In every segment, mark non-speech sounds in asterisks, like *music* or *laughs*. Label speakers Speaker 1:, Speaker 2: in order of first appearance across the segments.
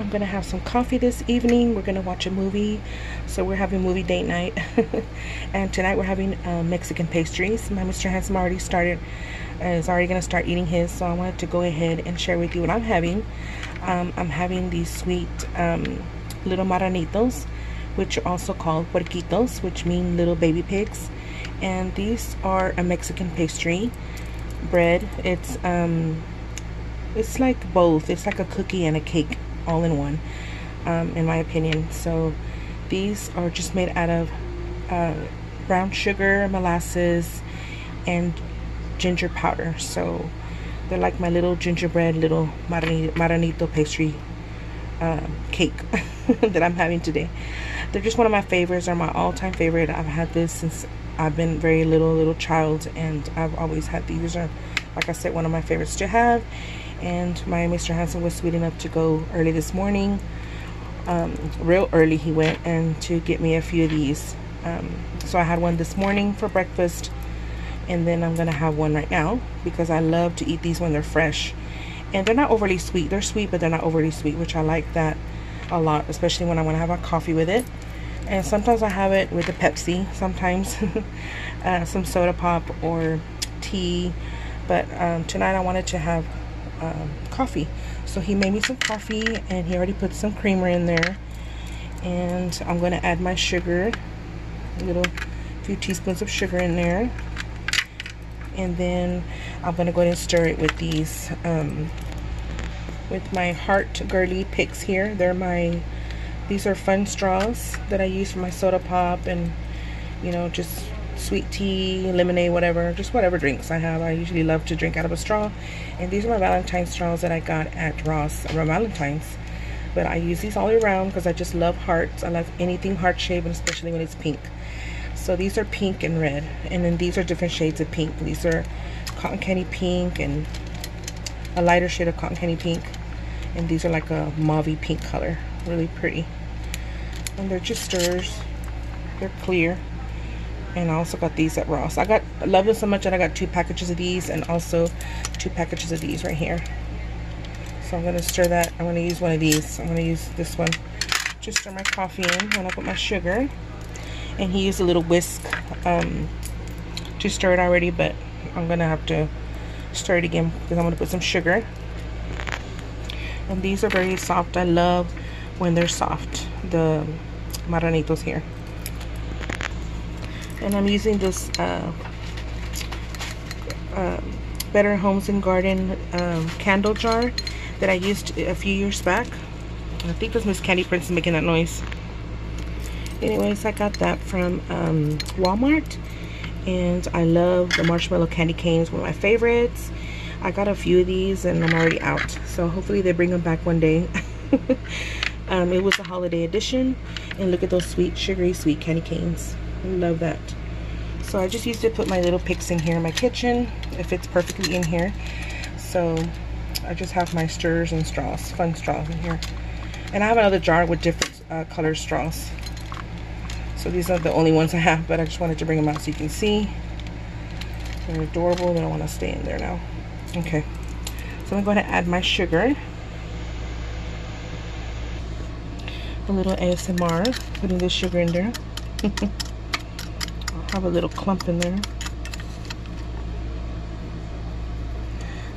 Speaker 1: I'm gonna have some coffee this evening. We're gonna watch a movie. So we're having movie date night. *laughs* and tonight we're having uh, Mexican pastries. My Mr. Handsome already started, uh, is already gonna start eating his. So I wanted to go ahead and share with you what I'm having. Um, I'm having these sweet um, little marranitos, which are also called puerquitos, which mean little baby pigs. And these are a Mexican pastry bread. It's um, it's like both. It's like a cookie and a cake all in one, um, in my opinion. So these are just made out of uh, brown sugar, molasses, and ginger powder. So they're like my little gingerbread, little marranito pastry uh, cake *laughs* that I'm having today. They're just one of my favorites. Are my all-time favorite. I've had this since I've been very little, little child, and I've always had. These are, like I said, one of my favorites to have and my Mr. Handsome was sweet enough to go early this morning. Um, real early he went and to get me a few of these. Um, so I had one this morning for breakfast and then I'm gonna have one right now because I love to eat these when they're fresh. And they're not overly sweet. They're sweet but they're not overly sweet which I like that a lot especially when I want to have a coffee with it. And sometimes I have it with a Pepsi sometimes *laughs* uh, some soda pop or tea. But um, tonight I wanted to have um, coffee. So he made me some coffee and he already put some creamer in there. And I'm going to add my sugar, a little few teaspoons of sugar in there. And then I'm going to go ahead and stir it with these, um, with my Heart Girly picks here. They're my, these are fun straws that I use for my soda pop and, you know, just sweet tea, lemonade, whatever, just whatever drinks I have. I usually love to drink out of a straw. And these are my Valentine's straws that I got at Ross uh, around Valentine's. But I use these all around because I just love hearts. I love anything heart shaped, especially when it's pink. So these are pink and red. And then these are different shades of pink. These are cotton candy pink and a lighter shade of cotton candy pink. And these are like a mauve pink color. Really pretty. And they're just stirs. They're clear and I also got these at Ross. I got I love them so much that I got two packages of these and also two packages of these right here. So I'm to stir that. I'm to use one of these. I'm to use this one. Just stir my coffee in when I put my sugar. And he used a little whisk um, to stir it already, but I'm to have to stir it again because I'm to put some sugar. And these are very soft. I love when they're soft, the marranitos here and I'm using this uh, uh, Better Homes and Garden um, candle jar that I used a few years back. I think was Miss Candy Princess making that noise. Anyways, I got that from um, Walmart. And I love the marshmallow candy canes, one of my favorites. I got a few of these and I'm already out. So hopefully they bring them back one day. *laughs* um, it was a holiday edition. And look at those sweet, sugary, sweet candy canes. Love that. So I just used to put my little picks in here in my kitchen. It fits perfectly in here. So I just have my stirs and straws, fun straws in here. And I have another jar with different uh, color straws. So these are the only ones I have, but I just wanted to bring them out so you can see. They're adorable. They don't want to stay in there now. Okay. So I'm going to add my sugar. A little ASMR, putting the sugar in there. *laughs* have a little clump in there.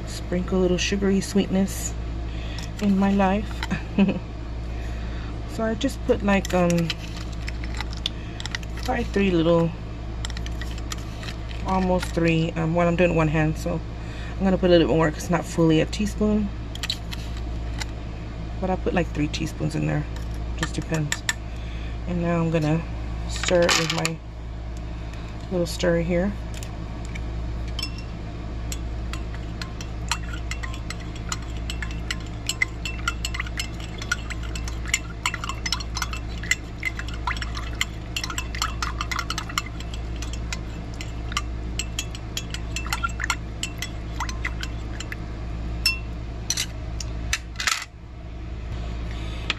Speaker 1: Sprinkle a little sugary sweetness in my life. *laughs* so I just put like um probably three little almost three um while I'm doing one hand so I'm gonna put a little more because it's not fully a teaspoon but I put like three teaspoons in there just depends and now I'm gonna stir it with my little stir here.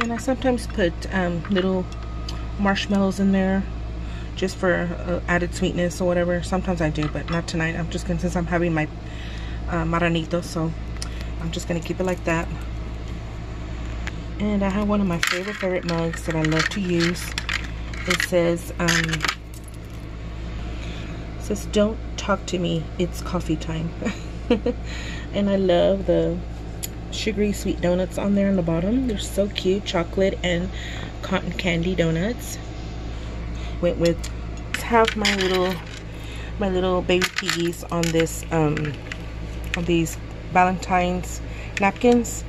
Speaker 1: And I sometimes put um, little marshmallows in there just for uh, added sweetness or whatever. Sometimes I do, but not tonight. I'm just gonna, since I'm having my uh, marranito, so I'm just gonna keep it like that. And I have one of my favorite, favorite mugs that I love to use. It says, um, it says, don't talk to me, it's coffee time. *laughs* and I love the sugary sweet donuts on there on the bottom. They're so cute, chocolate and cotton candy donuts. Went with half my little my little baby piggies on this um on these Valentine's napkins.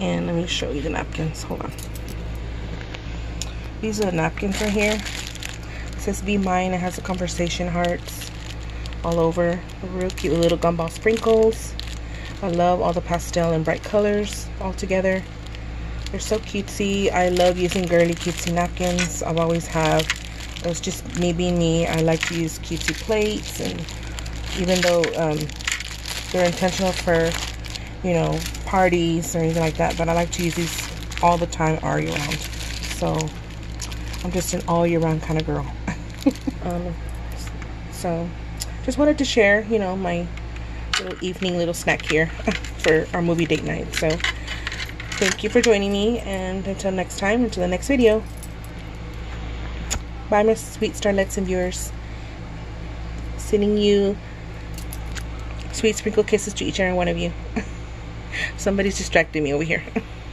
Speaker 1: And let me show you the napkins. Hold on. These are the napkins right here. It says be mine. It has the conversation hearts all over. Real cute little gumball sprinkles. I love all the pastel and bright colors all together. They're so cutesy. I love using girly cutesy napkins. I've always have it's just me being me. I like to use cutesy plates and even though um, they're intentional for you know parties or anything like that but I like to use these all the time all year round. So I'm just an all year round kind of girl. *laughs* Um, so just wanted to share you know my little evening little snack here *laughs* for our movie date night. So thank you for joining me and until next time until the next video bye my sweet starlets and viewers sending you sweet sprinkle kisses to each and every one of you *laughs* Somebody's distracting me over here. *laughs*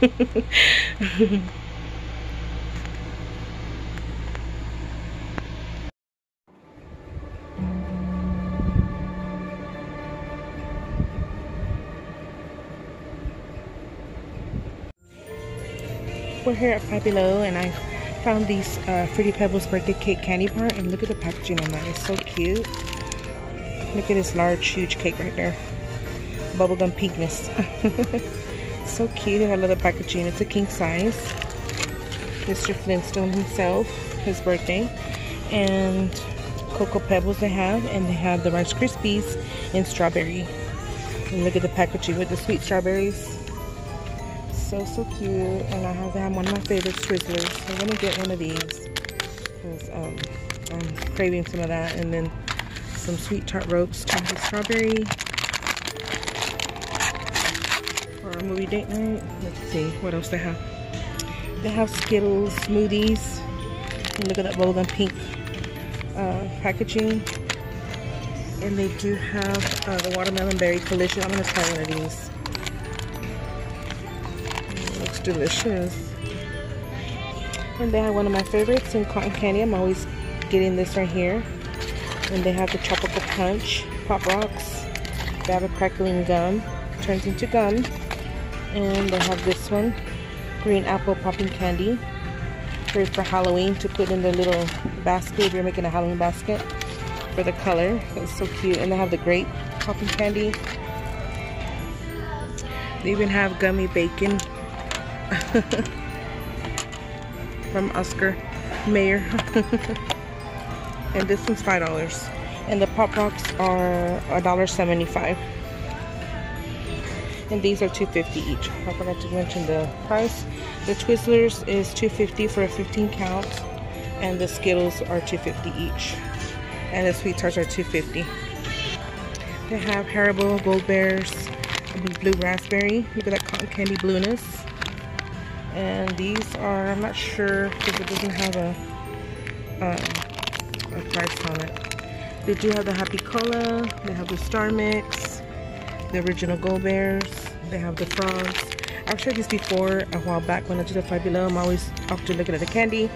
Speaker 1: We're here at Five Below and I found these uh, Fruity Pebbles birthday cake candy bar and look at the packaging on that. It's so cute. Look at this large, huge cake right there bubblegum pinkness. *laughs* so cute. I love the packaging. It's a king size. Mr. Flintstone himself, his birthday. And Cocoa Pebbles they have. And they have the Rice Krispies in strawberry. And look at the packaging with the sweet strawberries. So, so cute. And I have, them one of my favorite Twizzlers. I'm going to get one of these. Because um, I'm craving some of that. And then some sweet tart ropes with strawberry for our movie date night. Let's see what else they have. They have Skittles smoothies. Look at that bold and pink uh, packaging. And they do have uh, the watermelon berry collision. I'm gonna try one of these. Delicious. And they have one of my favorites in cotton candy. I'm always getting this right here. And they have the tropical punch pop rocks. They have a crackling gum. Turns into gum and they have this one green apple popping candy great for Halloween to put in the little basket if you're making a Halloween basket for the color it's so cute and they have the grape popping candy they even have gummy bacon *laughs* from Oscar Mayer. *laughs* And this one's five dollars. And the pop rocks are a dollar 75 and these are 250 each. I forgot to mention the price. The twizzlers is 250 for a 15 count. And the skittles are 250 each. And the sweet tarts are 250 they have haribo gold bears blue raspberry. Look at that cotton candy blueness and these are i'm not sure because it doesn't have a um, a price on it. They do have the happy cola they have the star mix the original gold bears they have the frogs. I've showed this before a while back when I did a five below. I'm always often looking at the candy.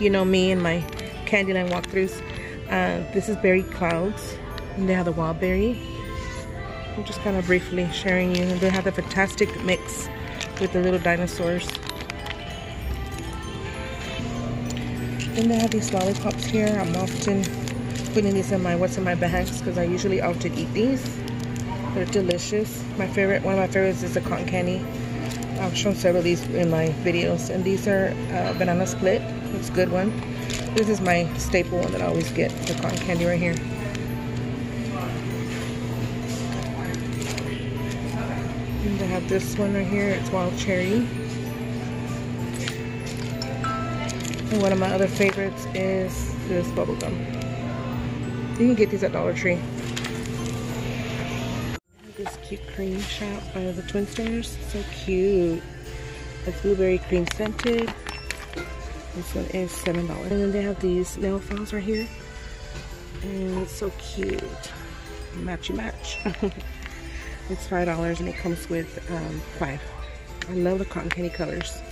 Speaker 1: You know me and my Candyland walkthroughs. Uh, this is berry clouds. And they have the wild berry I'm just kind of briefly sharing you. They have the fantastic mix with the little dinosaurs and they have these lollipops here I'm often putting these in my what's in my bags because I usually often eat these they're delicious. My favorite, one of my favorites is the cotton candy. I've shown several of these in my videos. And these are uh, banana split. It's a good one. This is my staple one that I always get, the cotton candy right here. And I have this one right here. It's wild cherry. And one of my other favorites is this bubblegum. You can get these at Dollar Tree This cute cream shop by the Twin Stars. So cute. It's blueberry cream scented. This one is $7. And then they have these nail files right here. And it's so cute. Matchy match. *laughs* it's $5 and it comes with um, five. I love the cotton candy colors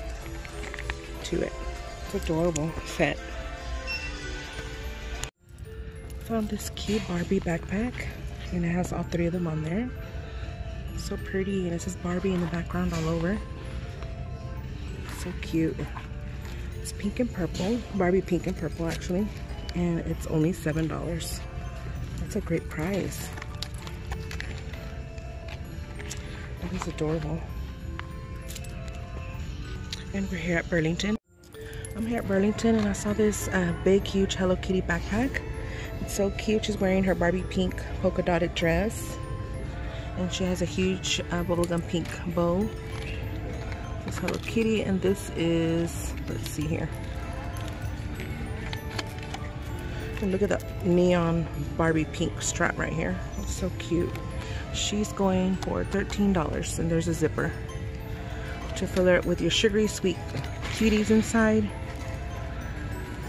Speaker 1: to it. It's adorable set. Found this cute Barbie backpack and it has all three of them on there. So pretty and it says Barbie in the background all over. So cute. It's pink and purple. Barbie pink and purple actually. And it's only $7. That's a great price. That is adorable. And we're here at Burlington. Here at Burlington and I saw this uh, big, huge Hello Kitty backpack. It's so cute. She's wearing her Barbie pink polka dotted dress. And she has a huge uh, bubblegum pink bow. This Hello Kitty and this is, let's see here. And look at the neon Barbie pink strap right here. It's so cute. She's going for $13 and there's a zipper to fill it with your sugary sweet cuties inside.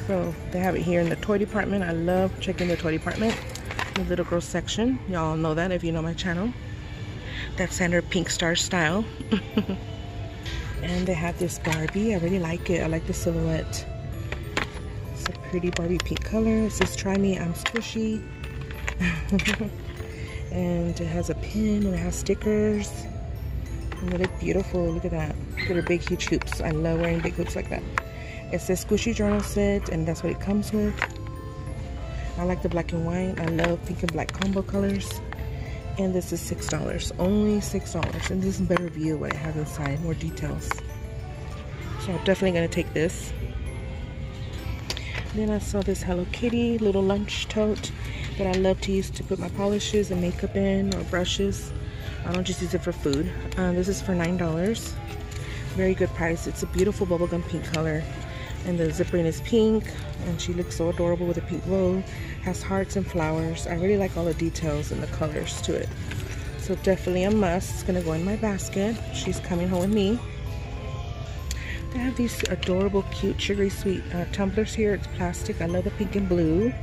Speaker 1: So they have it here in the toy department. I love checking the toy department. The little girl section. Y'all know that if you know my channel. That's Sandra Pink Star style. *laughs* and they have this Barbie. I really like it. I like the silhouette. It's a pretty Barbie pink color. It says try me, I'm squishy. *laughs* and it has a pin and it has stickers. And they look beautiful. Look at that. Look at her big, huge hoops. I love wearing big hoops like that. It says squishy journal set, and that's what it comes with. I like the black and white. I love pink and black combo colors. And this is $6. Only $6. And this is a better view of what I have inside. More details. So I'm definitely going to take this. Then I saw this Hello Kitty little lunch tote that I love to use to put my polishes and makeup in or brushes. I don't just use it for food. Um, this is for $9. Very good price. It's a beautiful bubblegum pink color. And the zipper is pink. And she looks so adorable with a pink bow. Has hearts and flowers. I really like all the details and the colors to it. So definitely a must. It's going to go in my basket. She's coming home with me. They have these adorable, cute, sugary sweet uh, tumblers here. It's plastic. I love the pink and blue.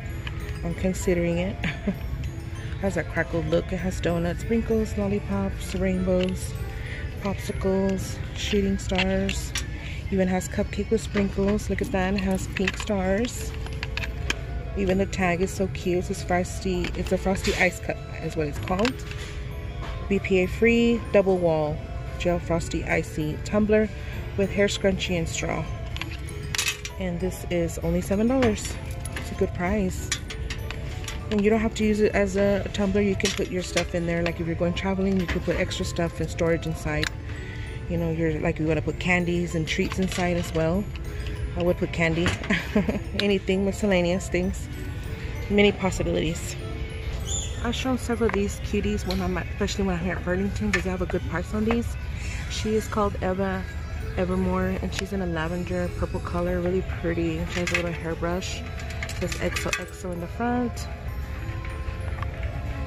Speaker 1: I'm considering it. *laughs* has that crackled look. It has donuts, sprinkles, lollipops, rainbows, popsicles, shooting stars. Even has cupcake with sprinkles. Look at that. It has pink stars. Even the tag is so cute. It's frosty. It's a frosty ice cup, is what it's called. BPA free, double wall, gel frosty icy tumbler with hair scrunchie and straw. And this is only seven dollars. It's a good price. And you don't have to use it as a, tumbler. You can put your stuff in there. Like if you're going traveling, you can put extra stuff and storage inside. You know, you're like you want to put candies and treats inside as well. I would put candy. *laughs* Anything, miscellaneous things. Many possibilities. I've shown several of these cuties when I'm at, especially when I'm here at Burlington because they have a good price on these. She is called Eva Evermore and she's in a lavender purple color, really pretty. She has a little hairbrush. It says XOXO in the front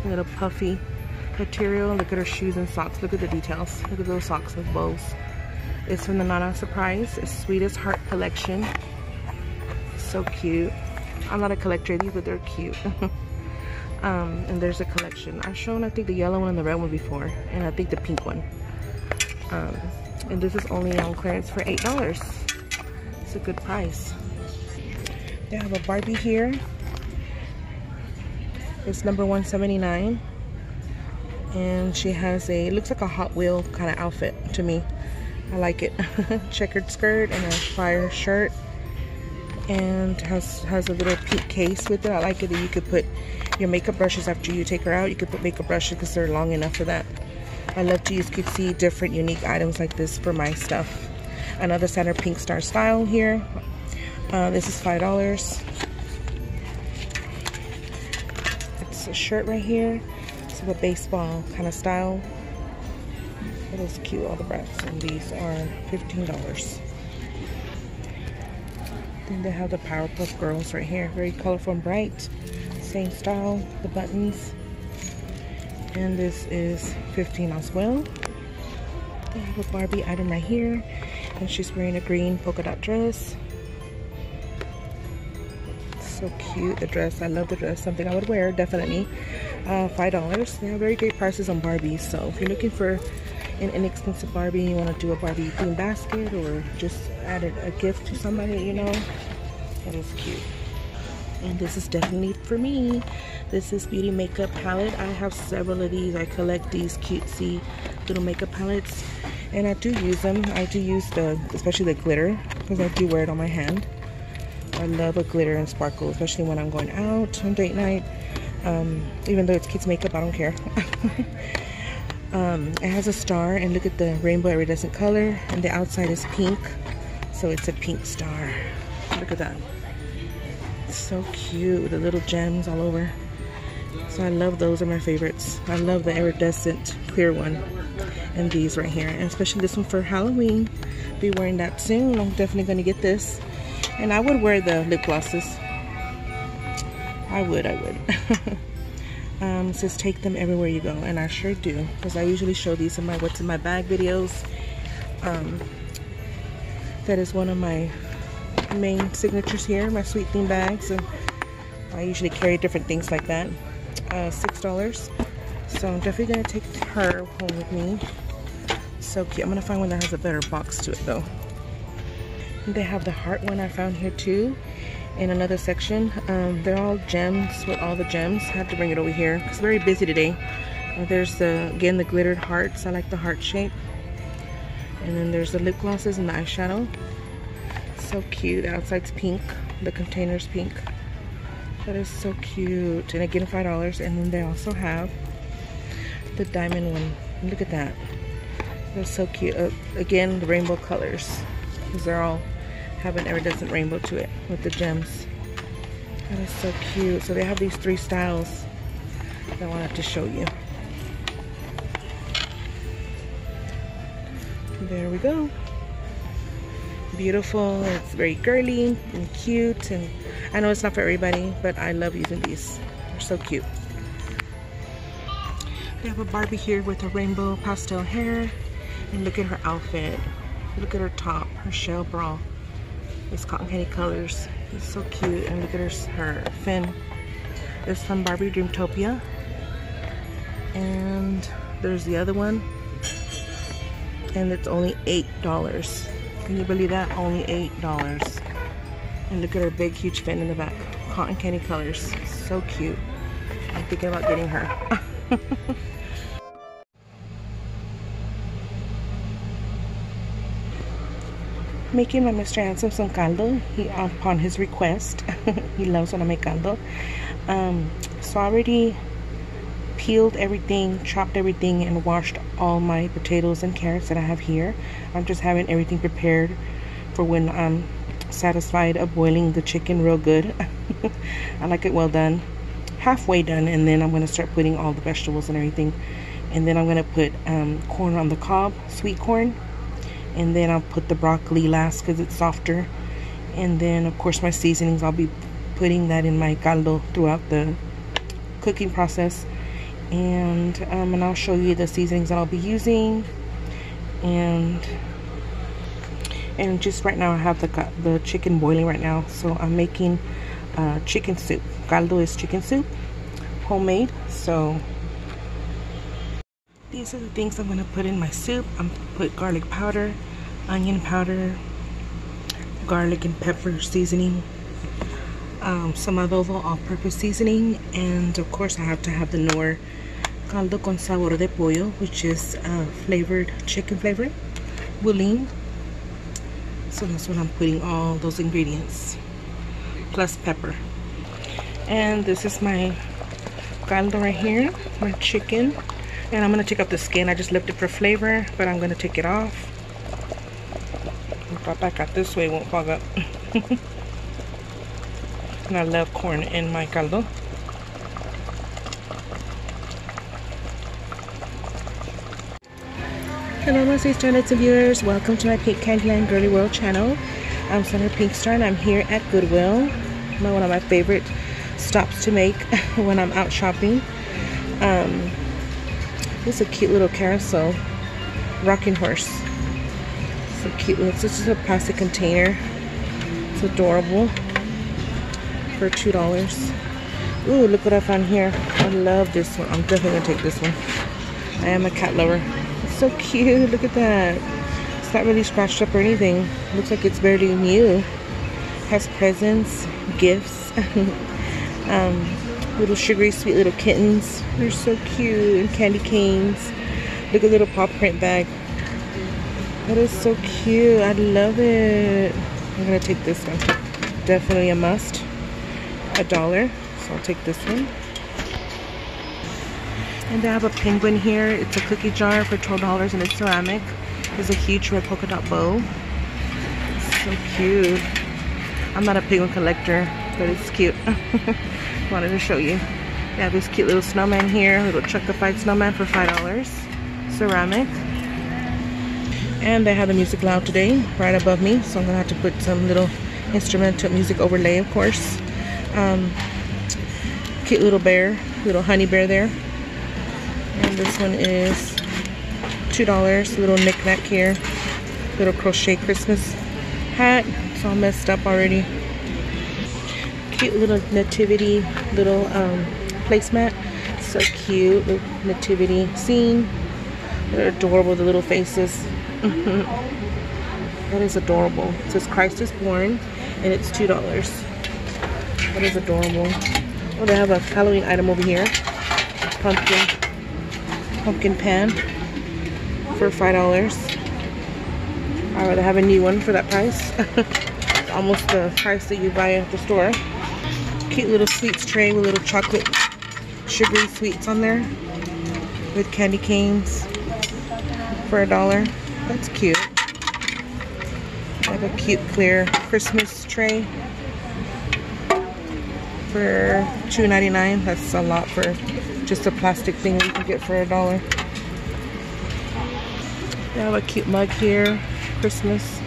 Speaker 1: a little puffy material. Look at her shoes and socks. Look at the details. Look at those socks with bows. It's from the Nana Surprise. It's Sweetest Heart Collection. So cute. I'm not a collector these, but they're cute. *laughs* um, and there's a collection. I've shown, I think, the yellow one and the red one before. And I think the pink one. Um, and this is only on clearance for $8. It's a good price. They have a Barbie here. It's number 179 and she has a it looks like a Hot Wheel kind of outfit to me. I like it. *laughs* Checkered skirt and a fire shirt and has has a little pink case with it. I like it that you could put your makeup brushes after you take her out. You could put makeup brushes because they're long enough for that. I love to use cutesy different unique items like this for my stuff. Another Sandra Pink Star style here. Uh, this is five dollars. It's a shirt right here. It's a baseball kind of style. It is cute, all the brats. And these are $15. Then they have the Powerpuff Girls right here. Very colorful and bright. Same style, the buttons. And this is 15 as well. They have a Barbie item right here, and she's wearing a green polka dot dress. So cute, the dress. I love the dress. Something I would wear, definitely. Uh, $5. They have very great prices on Barbies. So if you're looking for an inexpensive Barbie, you want to do a Barbie theme basket or just add a, a gift to somebody, you know, it is cute. And this is definitely for me. This is Beauty Makeup Palette. I have several of these. I collect these cutesy little makeup palettes. And I do use them. I do use the, especially the glitter, because I do wear it on my hand. I love a glitter and sparkle, especially when I'm going out on date night. Um, even though it's kids makeup, I don't care. *laughs* um, it has a star and look at the rainbow iridescent color and the outside is pink. So it's a pink star. Look at that. It's so cute, the little gems all over. So I love those are my favorites. I love the iridescent clear one and these right here. And especially this one for Halloween. Be wearing that soon. I'm definitely going to get this. And I would wear the lip glosses. I would, I would. *laughs* um, says take them everywhere you go. And I sure do. Because I usually show these in my what's in my bag videos. Um, that is one of my main signatures here. My sweet theme bags. And I usually carry different things like that. Uh, $6. So I'm definitely to take her home with me. So cute. I'm to find one that has a better box to it though. They have the heart one I found here too in another section. Um, they're all gems with all the gems. I have to bring it over here. It's very busy today. Uh, there's the, again, the glittered hearts. I like the heart shape. And then there's the lip glosses and the eyeshadow. So cute. The outside's pink. The container's pink. That is so cute. And again, $5. And then they also have the diamond one. Look at that. That's so cute. Uh, again, the rainbow colors. Because they're all have an iridescent rainbow to it with the gems. That is so cute. So they have these three styles that I wanted to show you. There we go. Beautiful. It's very girly and cute. And I know it's not for everybody, but I love using these. They're so cute. We have a Barbie here with a rainbow pastel hair. And look at her outfit. Look at her top, her shell bra. It's cotton candy colors. It's so cute. And look at her, her fin. It's from Barbie Dreamtopia. And there's the other one. And it's only $8. Can you believe that? Only $8. And look at her big, huge fin in the back. Cotton candy colors. So cute. I'm thinking about getting her. *laughs* making my Mr. Handsome some caldo he, upon his request. *laughs* he loves when I make caldo. Um, so I already peeled everything, chopped everything, and washed all my potatoes and carrots that I have here. I'm just having everything prepared for when I'm satisfied of boiling the chicken real good. *laughs* I like it well done. Halfway done, and then I'm going to start putting all the vegetables and everything. And then I'm going to put um, corn on the cob, sweet corn and then I'll put the broccoli last because it's softer. And then of course my seasonings I'll be putting that in my caldo throughout the cooking process. And um, and I'll show you the seasonings that I'll be using. And and just right now I have the the chicken boiling right now. So I'm making uh, chicken soup. Caldo is chicken soup homemade. So these are the things I'm going to put in my soup. I'm going to put garlic powder, onion powder, garlic and pepper seasoning, um, some adobo all-purpose seasoning, and of course I have to have the Knorr caldo con sabor de pollo, which is uh, flavored chicken flavor, bouillon. So that's what I'm putting all those ingredients, plus pepper. And this is my caldo right here, my chicken and I'm going to take off the skin. I just left it for flavor, but I'm going to take it off. If I back out this way, it won't fog up. *laughs* and I love corn in my caldo. Hello my sweet starlets and viewers, welcome to my Pink Candyland Girly World channel. I'm Sandra Pinkstar and I'm here at Goodwill. One of my favorite stops to make *laughs* when I'm out shopping. Um, this is a cute little carousel. rocking horse. So cute. It's just a plastic container. It's adorable. For two dollars. Ooh, look what I found here. I love this one. I'm definitely gonna take this one. I am a cat lover. It's so cute. Look at that. It's not really scratched up or anything. Looks like it's barely new. Has presents, gifts, *laughs* um, little sugary sweet little kittens. They're so cute. And candy canes. Look at little paw print bag. That is so cute. I love it. I'm gonna take this one. Definitely a must. A dollar. So I'll take this one. And they have a penguin here. It's a cookie jar for $12 and it's ceramic. There's a huge red polka dot bow. so cute. I'm not a penguin collector, but it's cute. *laughs* Wanted to show you. They have this cute little snowman here, little Chuckified snowman for $5 ceramic. And they have the music loud today, right above me. So I'm gonna have to put some little instrumental music overlay, of course. Um, cute little bear, little honey bear there. And this one is $2, little knickknack here. Little crochet Christmas hat. It's all messed up already. Cute little nativity, little um, placemat. So cute, little nativity scene. They're adorable, the little faces. *laughs* that is adorable. It says Christ is born and it's $2. That is adorable. Oh, they have a Halloween item over here. Pumpkin, pumpkin pan for $5. I would have a new one for that price. *laughs* almost the price that you buy at the store. Cute little sweets tray with little chocolate sugary sweets on there with candy canes for a dollar. That's cute. I have a cute clear Christmas tray for $2.99. That's a lot for just a plastic thing you can get for a dollar. They have a cute mug here, Christmas.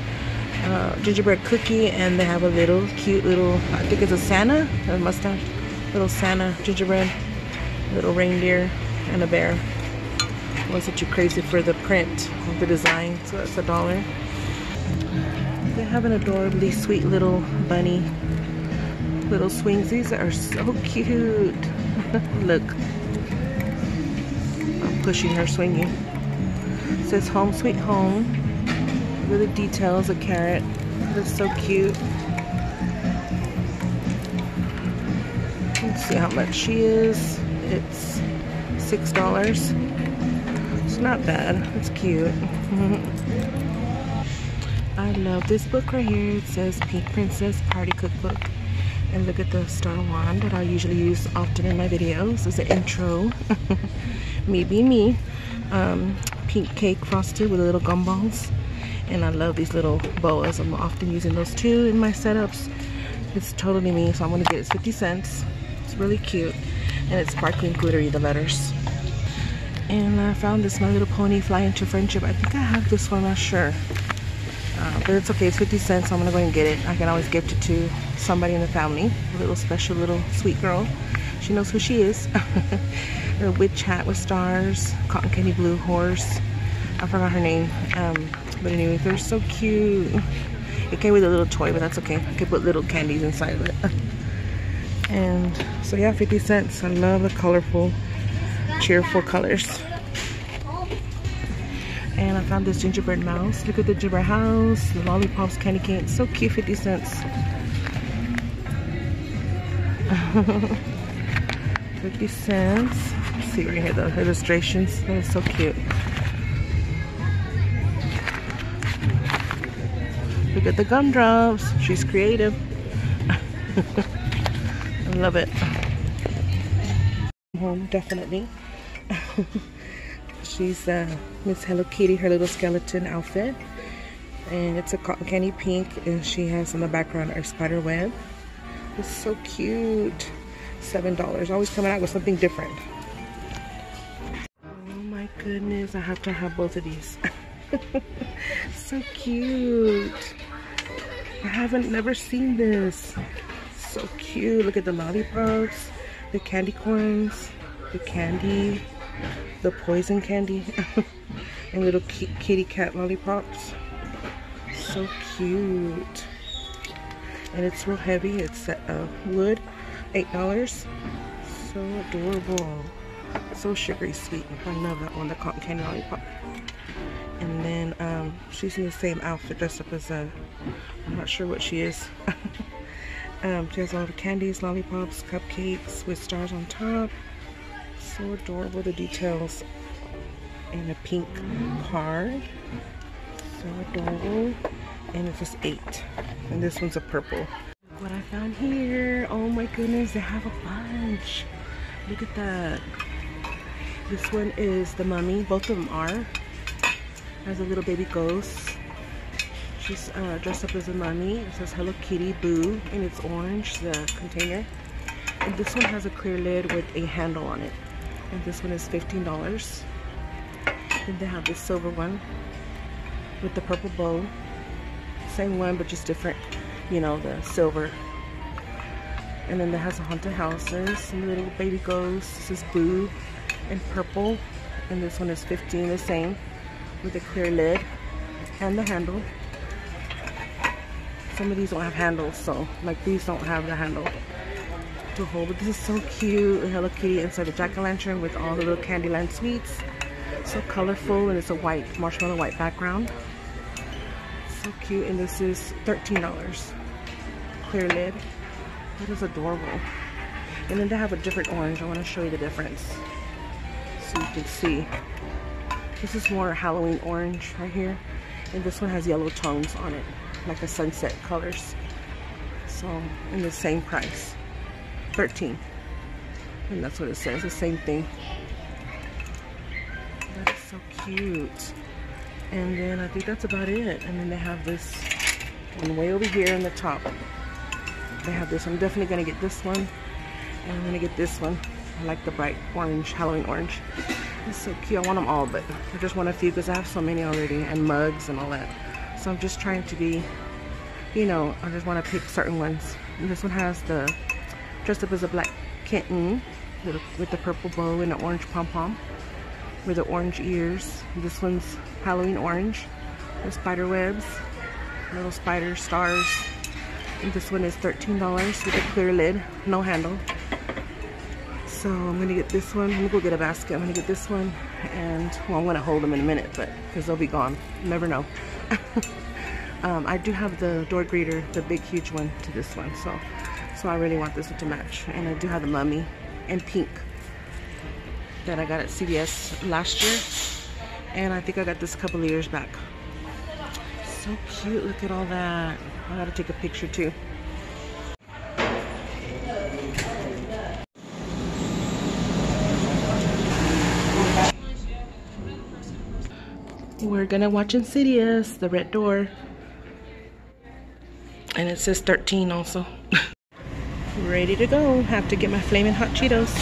Speaker 1: Uh, gingerbread cookie and they have a little cute little, I think it's a Santa, a mustache, little Santa gingerbread, little reindeer and a bear wasn't too crazy for the print of the design, so that's a dollar. They have an adorably sweet little bunny, little swings. These are so cute. *laughs* Look, I'm pushing her swinging. It says home sweet home. With the details, a carrot. It's so cute. Let's see how much she is. It's six dollars It's not bad. It's cute. *laughs* I love this book right here. It says Pink Princess Party Cookbook. And look at the star wand that I usually use often in my videos as an intro. *laughs* me be me. Um, pink cake frosted with little gumballs. And I love these little boas. I'm often using those too in my setups. It's totally me, so I'm gonna get it. It's 50 cents. It's really cute. And it's sparkling glittery, the letters and I found this My Little Pony Fly into Friendship. I think I have this one, I'm not sure. Uh, but it's okay, it's 50 cents, so I'm gonna go and get it. I can always gift it to somebody in the family. A little special little sweet girl. She knows who she is. *laughs* a witch hat with stars, cotton candy blue horse. I forgot her name. Um, but anyway, they're so cute. It came with a little toy, but that's okay. I could put little candies inside of it. and so yeah, 50 cents. I love the colorful cheerful colors. And I found this gingerbread mouse. Look at the gingerbread house, the lollipops, candy cane. So cute, 50 cents. *laughs* 50 cents. Let's see right here, the illustrations. That is so cute. Look at the gumdrops. She's creative. I love it. Home, definitely. *laughs* She's uh, Miss Hello Kitty, her little skeleton outfit. And it's a cotton candy pink, and she has in the background her spider web. It's so cute. $7. Always coming out with something different. Oh my goodness, I have to have both of these. *laughs* *laughs* so cute. I haven't never seen this. So cute. Look at the lollipops, the candy corns, the candy the poison candy. *laughs* And little kitty cat lollipops. So cute. And it's real heavy. It's uh, wood. $8. So adorable. So sugary sweet. I love that one, the cotton candy lollipop. And then um, she's in the same outfit dressed up as a, I'm not sure what she is. *laughs* um, she has all the candies, lollipops, cupcakes with stars on top. So adorable, the details. And a pink card. So adorable. And it's just eight. And this one's a purple. What I found here. Oh my goodness, they have a bunch. Look at that. This one is the mummy. Both of them are. Has a little baby ghost. She's uh, dressed up as a mummy. It says Hello Kitty Boo and it's orange, the container. And this one has a clear lid with a handle on it. And this one is $15. Then they have this silver one with the purple bow. Same one, but just different, you know, the silver. And then there has a haunted houses, and little baby ghosts. This is Boo in purple. And this one is 15, the same, with a clear lid and the handle. Some of these don't have handles, so like these don't have the handle to hold. But this is so cute. Hello Kitty inside the jack-o'-lantern with all the little Candyland sweets. So colorful, and it's a white, marshmallow white background. So cute, and this is $13. Clear lid. That is adorable. And then they have a different orange. I want to show you the difference so you can see. This is more Halloween orange right here. And this one has yellow tones on it, like the sunset colors. So, in the same price. 13 And that's what it says, the same thing. That is so cute. And then I think that's about it. And then they have this one way over here in the top. They have this. I'm definitely going to get this one. And I'm to get this one. I like the bright orange, Halloween orange. It's so cute. I want them all, but I just want a few because I have so many already. And mugs and all that. So I'm just trying to be, you know, I just want to pick certain ones. And this one has the, dressed up as a black kitten with the purple bow and the orange pom-pom with the orange ears. This one's Halloween orange. The spider webs, little spider stars. And this one is $13 with a clear lid, no handle. So I'm gonna get this one. I'm gonna go get a basket. I'm gonna get this one, and well, I'm gonna hold them in a minute, but because they'll be gone. Never know. *laughs* um, I do have the door greeter, the big, huge one, to this one. So, so I really want this one to match. And I do have the mummy in pink that I got at CVS last year. And I think I got this a couple of years back. So cute, look at all that. I gotta take a picture too. We're gonna watch Insidious, the red door. And it says 13 also. *laughs* Ready to go. Have to get my flaming hot Cheetos.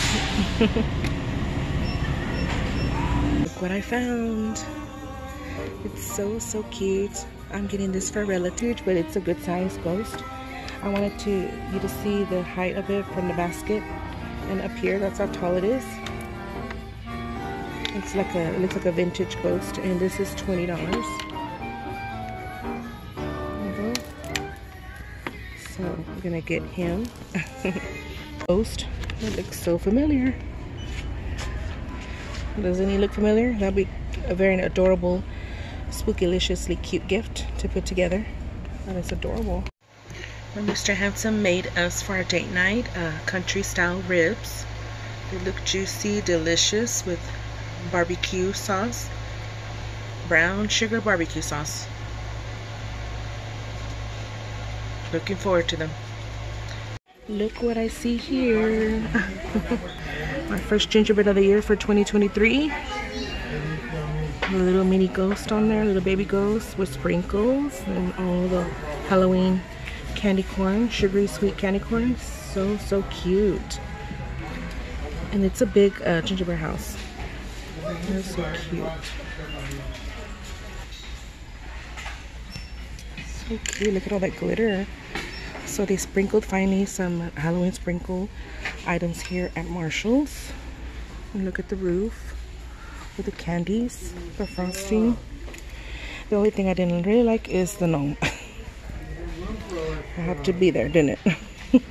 Speaker 1: *laughs* Look what I found. It's so, so cute. I'm getting this for Relative, but it's a good size ghost. I wanted to you to see the height of it from the basket. And up here, that's how tall it is. It's like a, it looks like a vintage ghost, and this is $20. So I'm gonna get him. *laughs* ghost. That looks so familiar. Doesn't he look familiar? That'd be a very adorable, spooky-liciously cute gift to put together. That is adorable. Well, Mr. Handsome made us for our date night uh, country style ribs. They look juicy, delicious with barbecue sauce, brown sugar barbecue sauce. Looking forward to them. Look what I see here. *laughs* My first gingerbread of the year for 2023. A little mini ghost on there, little baby ghost with sprinkles and all the Halloween candy corn, sugary sweet candy corn. So, so cute. And it's a big uh, gingerbread house. So cute. So cute. Look at all that glitter. So they sprinkled finally some Halloween sprinkle items here at Marshall's. And look at the roof. with the candies for frosting. The only thing I didn't really like is the gnome. *laughs* I had to be there, didn't it? *laughs*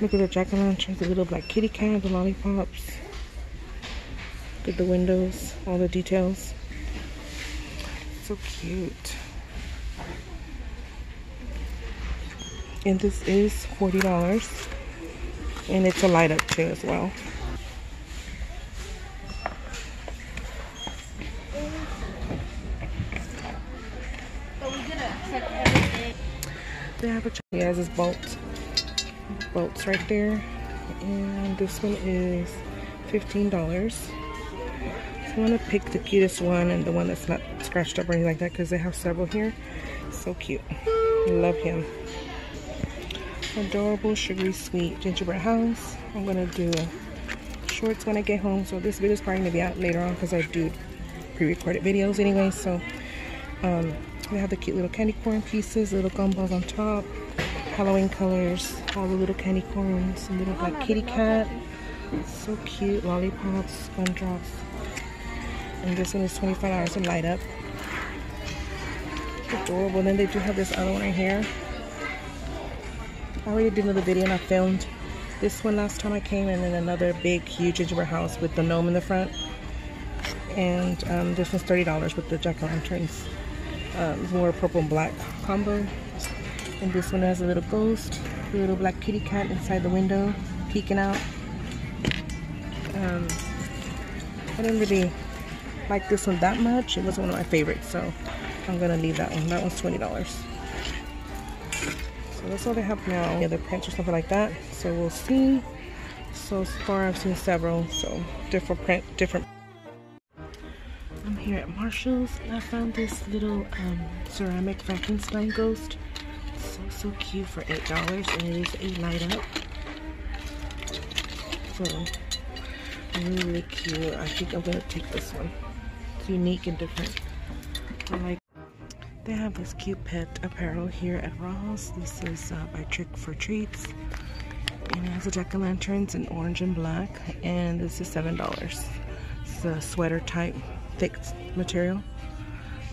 Speaker 1: Look at the jack-o'-lanterns, the little black kitty cat, the lollipops. At the windows, all the details. So cute. And this is $40. And it's a light up too as well. They have a he has his bolt bolts right there. And this one is $15. So I want to pick the cutest one and the one that's not scratched up or anything like that because they have several here. So cute. Love him. Adorable, sugary, sweet gingerbread house. I'm to do shorts when I get home. So this video is probably to be out later on because I do pre-recorded videos anyway. So um, they have the cute little candy corn pieces, little gumballs on top. Halloween colors, all the little candy corns, little black kitty cat. So cute, lollipops, gumdrops. And this one is $25 and light up. Adorable. Then they do have this other one right here. I already did another video and I filmed this one last time I came and then another big huge gingerbread house with the gnome in the front. And um, this one's $30 with the jack-o'-lanterns. Um, more purple and black combo. And this one has a little ghost, a little black kitty cat inside the window, peeking out. Um, I didn't really like this one that much. It wasn't one of my favorites, so I'm gonna leave that one. That one's twenty dollars. So that's all they have now. The other prints or something like that. So we'll see. So far, I've seen several. So different print, different. I'm here at Marshall's and I found this little um, ceramic Frankenstein ghost so so cute for eight dollars and it is a light up so really cute i think i'm gonna take this one it's unique and different. I like they have this cute pet apparel here at ross. This is uh, by trick for treats. And it has a jack-o'-lanterns in orange and black. And this is seven dollars. It's a sweater type thick material.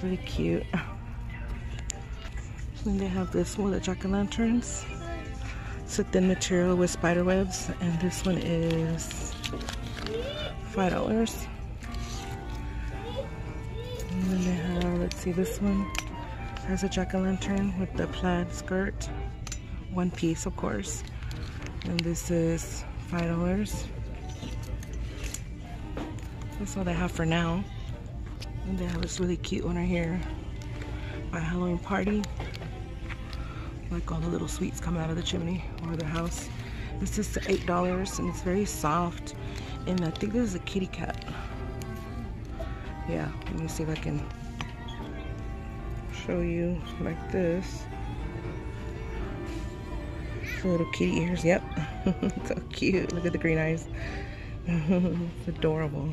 Speaker 1: Really cute. And they have this one, the jack-o'-lanterns. It's a thin material with spider webs. And this one is $5. And then they have, let's see, this one has a jack-o'-lantern with the plaid skirt. One piece, of course. And this is $5. That's all they have for now. And they have this really cute one right here by Halloween Party like all the little sweets coming out of the chimney or the house. This is $8 and it's very soft. And I think this is a kitty cat. Yeah, let me see if I can show you like this. Little kitty ears, yep. *laughs* so cute. Look at the green eyes. *laughs* it's adorable.